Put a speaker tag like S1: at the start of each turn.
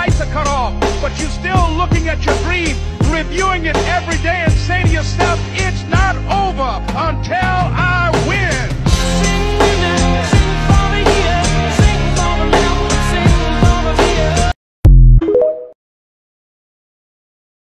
S1: lights are cut off, but you're still looking at your dream, reviewing it every day and saying to yourself, it's not over until